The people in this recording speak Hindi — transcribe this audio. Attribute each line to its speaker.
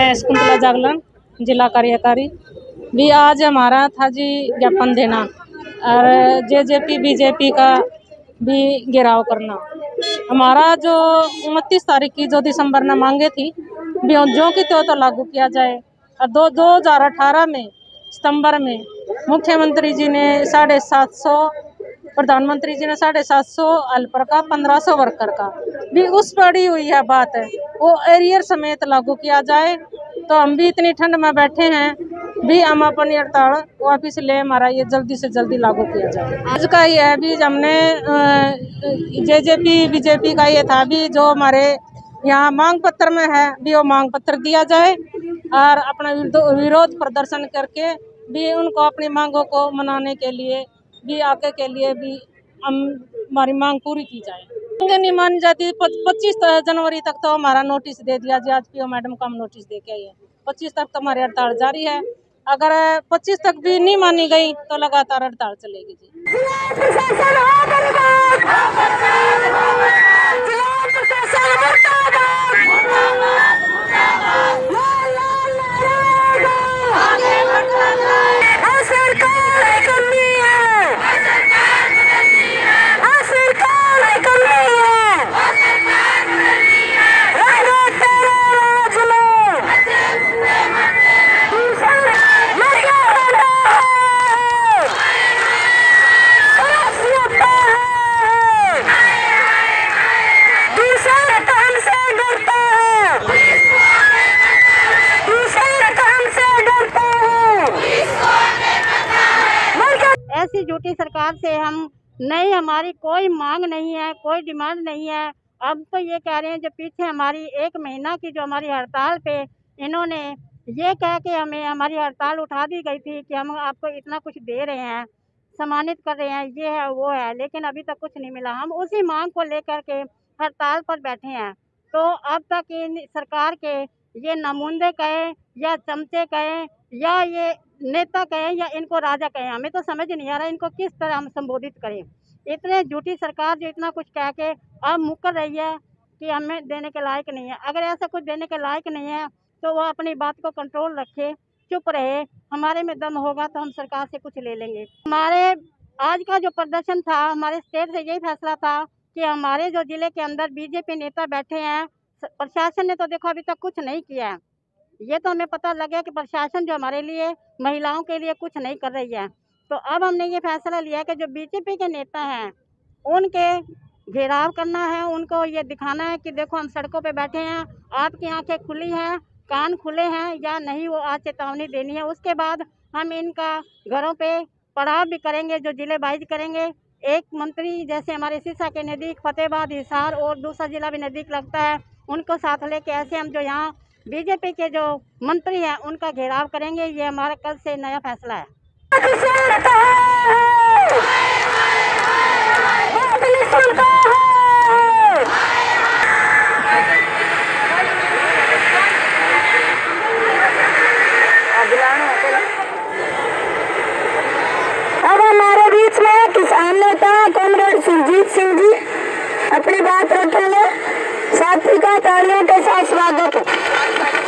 Speaker 1: मैं शकुंतला जागलन जिला कार्यकारी। भी आज हमारा था जी ज्ञापन देना और जे जे पी बीजेपी का भी घेराव करना। हमारा जो उनतीस तारीख की जो दिसंबर ने मांगे थी जो की तो, तो लागू किया जाए। और दो दो हज़ार अठारह में सितंबर में मुख्यमंत्री जी ने साढ़े सात सौ प्रधानमंत्री जी ने साढ़े सात सौ अल्पर का पंद्रह सौ वर्कर का। भी उस पड़ी हुई है बात। है वो एरियर समेत लागू किया जाए। तो हम भी इतनी ठंड में बैठे हैं, भी हम अपनी हड़ताल वापिस ले हमारा ये जल्दी से जल्दी लागू किया जाए। आज का ये है भी हमने जे जे पी बीजेपी का ये था भी जो हमारे यहाँ मांग पत्र में है, भी वो मांग पत्र दिया जाए और अपना विरोध प्रदर्शन करके भी उनको अपनी मांगों को मनाने के लिए, भी आगे के लिए भी हम, हमारी मांग पूरी की जाए। नहीं मानी जाती। पच्चीस जनवरी तक तो हमारा नोटिस दे दिया जी। आज पी मैडम को हम नोटिस दे के आए पच्चीस तक तो हमारी हड़ताल जारी है। अगर पच्चीस तक भी नहीं मानी गई तो लगातार हड़ताल चलेगी जी।
Speaker 2: ऐसी सरकार से हम, नहीं, हमारी कोई मांग नहीं है, कोई डिमांड नहीं है। अब तो ये कह रहे हैं, जो पीछे हमारी एक महीना की जो हमारी हड़ताल पे इन्होंने ये कह के हमें, हमारी हड़ताल उठा दी गई थी कि हम आपको इतना कुछ दे रहे हैं, सम्मानित कर रहे हैं, ये है, वो है, लेकिन अभी तक कुछ नहीं मिला। हम उसी मांग को लेकर के हड़ताल पर बैठे हैं। तो अब तक इन सरकार के ये नमूंदे कहें, या चमचे कहें, या ये नेता कहें या इनको राजा कहें, हमें तो समझ नहीं आ रहा इनको किस तरह हम संबोधित करें। इतने झूठी सरकार जो इतना कुछ कह के अब मुकर रही है कि हमें देने के लायक नहीं है। अगर ऐसा कुछ देने के लायक नहीं है तो वह अपनी बात को कंट्रोल रखे, चुप रहे। हमारे में दम होगा तो हम सरकार से कुछ ले लेंगे। हमारे, आज का जो प्रदर्शन था, हमारे स्टेट से यही फैसला था कि हमारे जो ज़िले के अंदर बीजेपी नेता बैठे हैं, प्रशासन ने तो देखो अभी तक कुछ नहीं किया है। ये तो हमें पता लग कि प्रशासन जो हमारे लिए, महिलाओं के लिए कुछ नहीं कर रही है। तो अब हमने ये फैसला लिया कि जो बीजेपी के नेता हैं, उनके घेराव करना है, उनको ये दिखाना है कि देखो हम सड़कों पे बैठे हैं, आपकी आँखें खुली हैं, कान खुले हैं या नहीं, वो आज चेतावनी देनी है। उसके बाद हम इनका घरों पे पड़ाव भी करेंगे, जो ज़िले बाइज करेंगे। एक मंत्री जैसे हमारे सिरसा के नज़दीक फतेहबाद, हिसार और दूसरा ज़िला भी नज़दीक लगता है, उनको साथ लेके ऐसे हम जो यहाँ बीजेपी के जो मंत्री हैं, उनका घेराव करेंगे। ये हमारा कल से नया फैसला है।
Speaker 3: अब हमारे बीच में किसान नेता कॉमरेड सुरजीत सिंह जी अपनी बात रखेंगे। आपका के साथ स्वागत है